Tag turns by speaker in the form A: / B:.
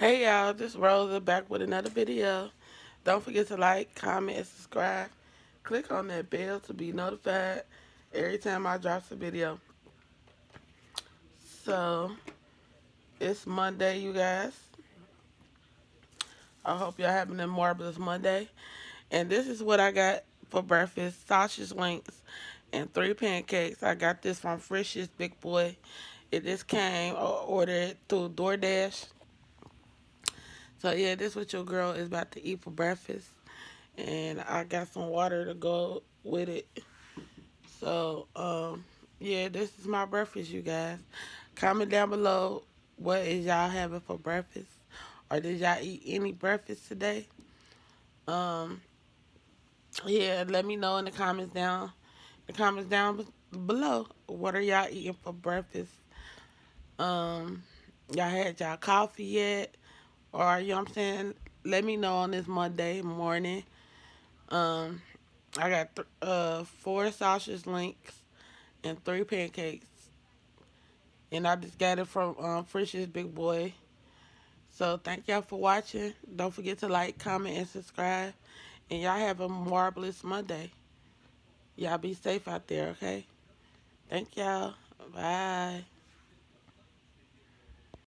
A: Hey y'all, this Rosa back with another video. Don't forget to like, comment, and subscribe. Click on that bell to be notified every time I drop a video. So, it's Monday, you guys. I hope y'all having a marvelous Monday. And this is what I got for breakfast. Sausage links and three pancakes. I got this from Frisch's Big Boy. It just came I ordered it through DoorDash. So yeah, this is what your girl is about to eat for breakfast. And I got some water to go with it. So, um, yeah, this is my breakfast, you guys. Comment down below what is y'all having for breakfast. Or did y'all eat any breakfast today? Um, yeah, let me know in the comments down, the comments down below. What are y'all eating for breakfast? Um, y'all had y'all coffee yet? Or, you know what I'm saying? Let me know on this Monday morning. Um, I got uh, four sausage links and three pancakes. And I just got it from um, Frisch's Big Boy. So thank y'all for watching. Don't forget to like, comment, and subscribe. And y'all have a marvelous Monday. Y'all be safe out there, okay? Thank y'all. Bye.